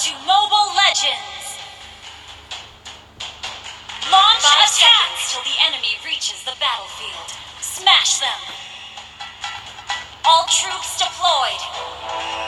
to Mobile Legends. Launch Five attack till the enemy reaches the battlefield. Smash them. All troops deployed.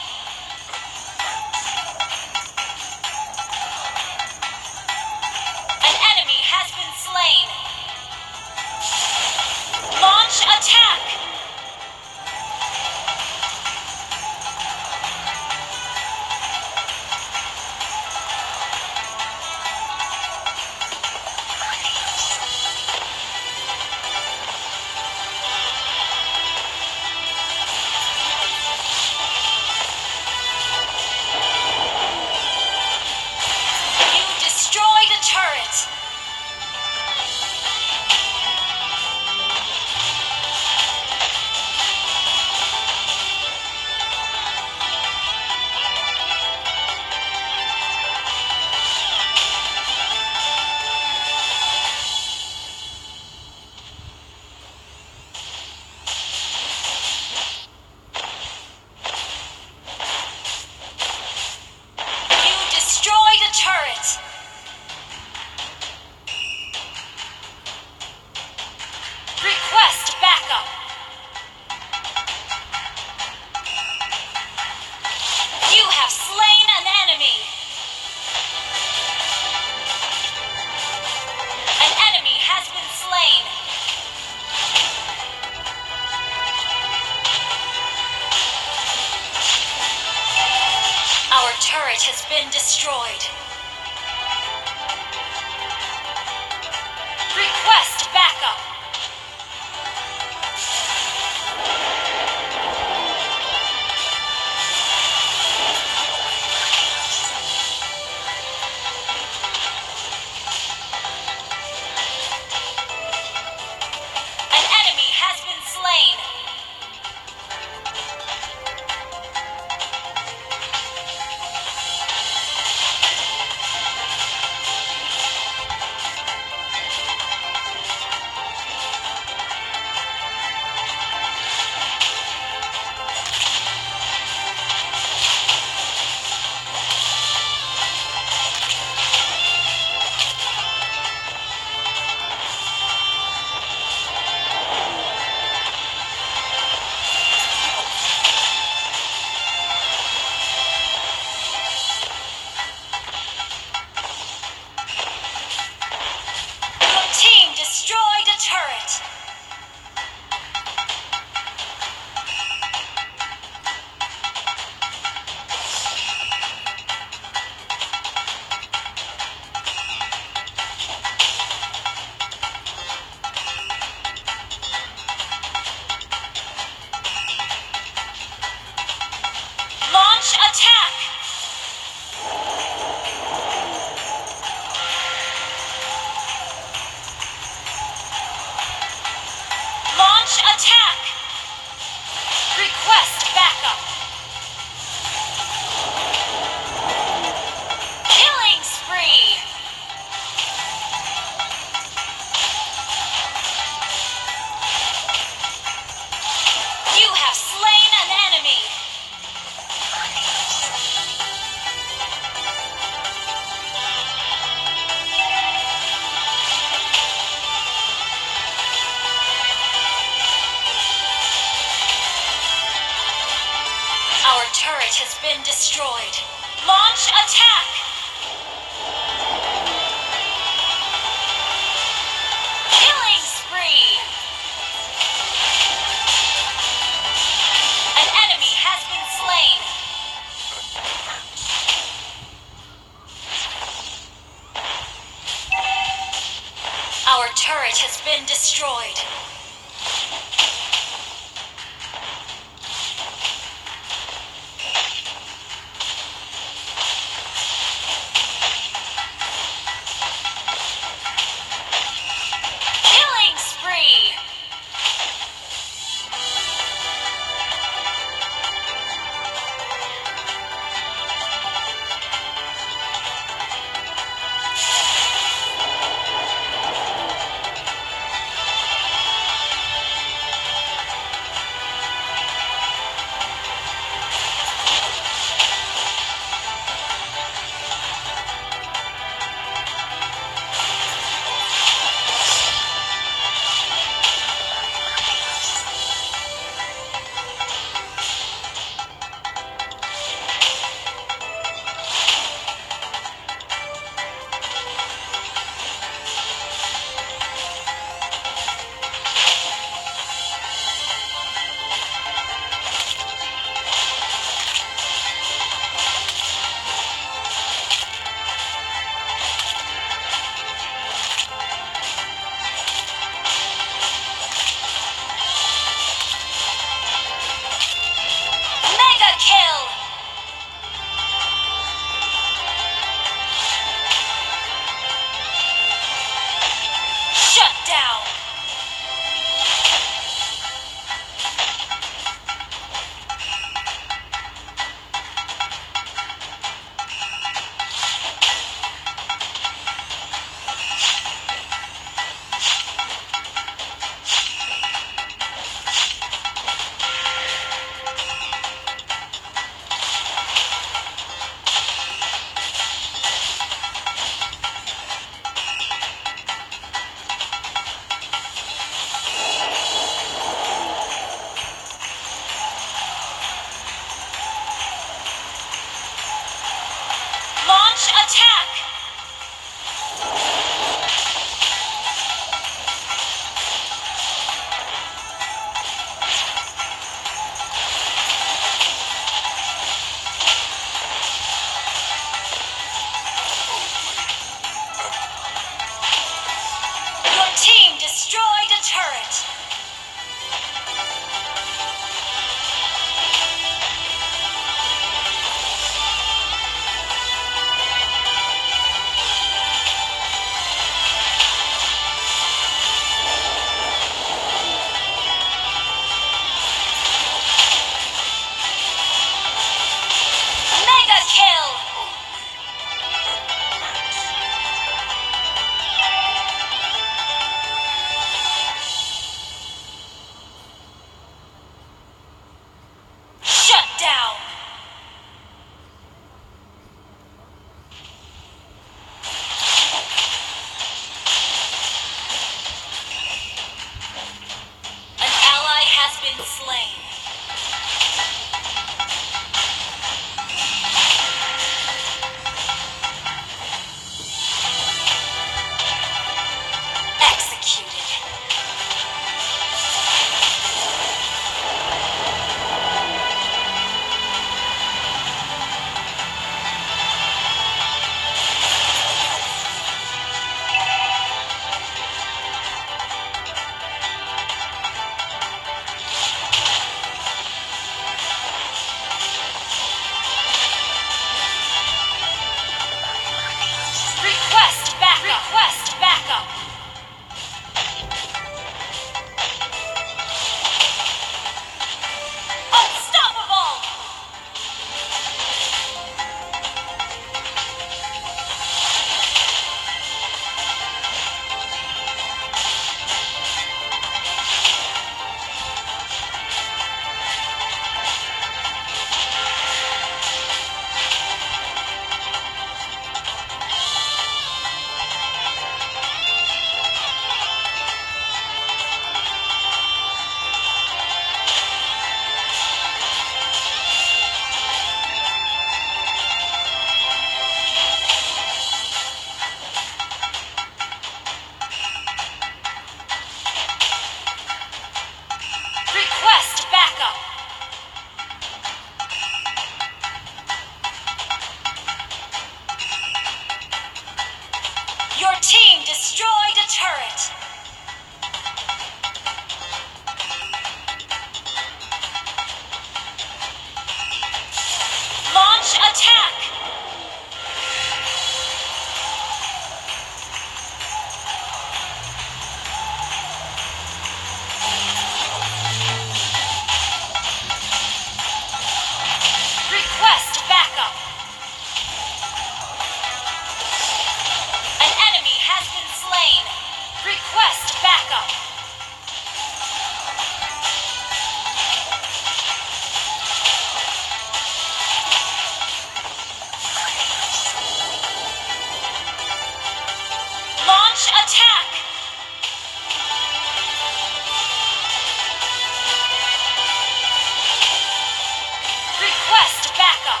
Request backup.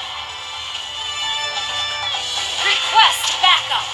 Request backup.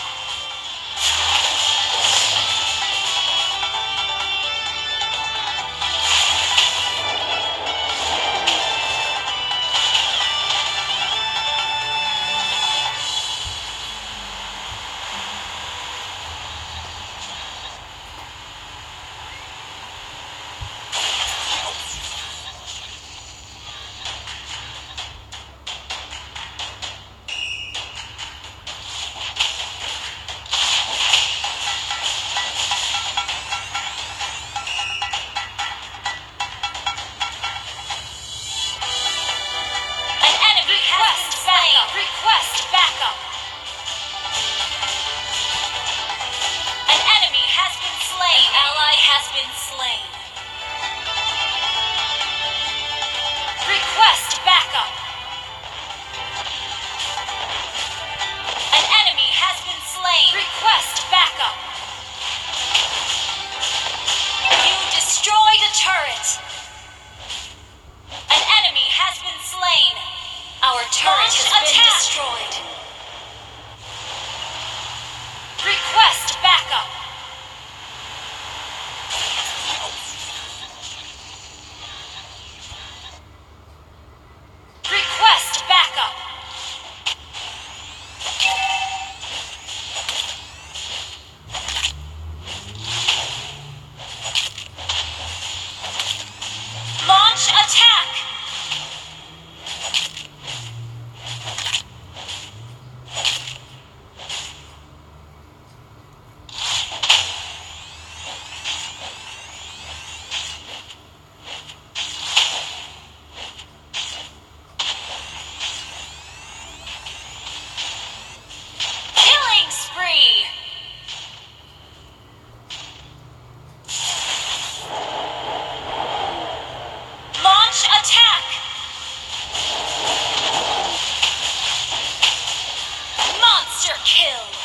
Monster kill.